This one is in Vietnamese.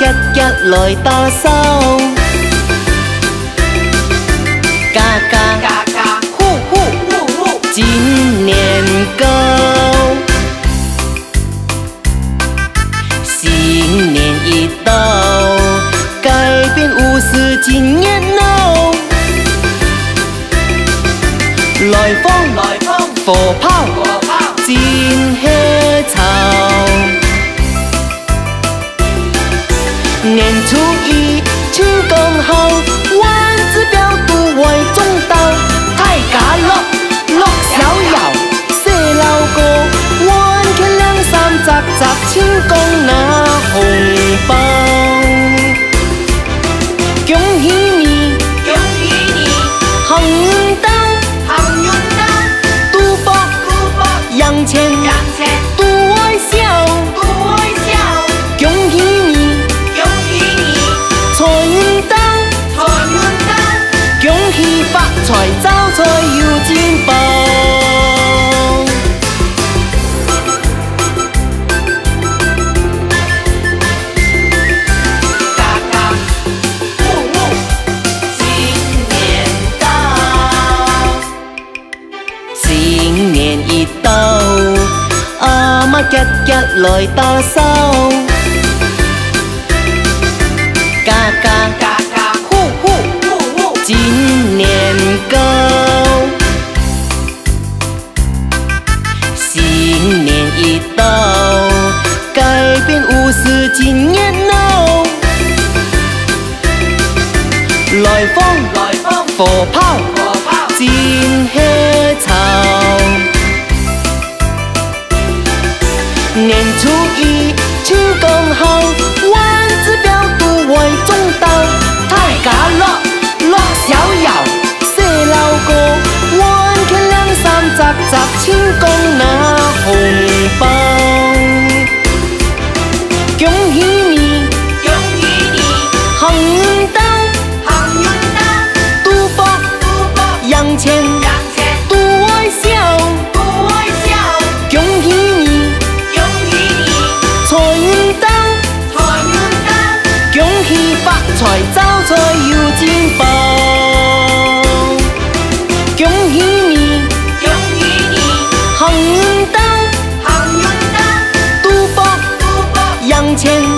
chất chất lời ta sao ca ca. Ca ca. Hu hu hu hu. Chín niên cao xin niên y tao cải biến u sư chín niên nào lời phong. Lời phong. Phổ phao. Chín hết thảo. 年初一，天降后。才爭取要進步。一一來打手。前一嬲。來風來風，火炮火炮，戰靴巢。年初一，秋更後。conciencia.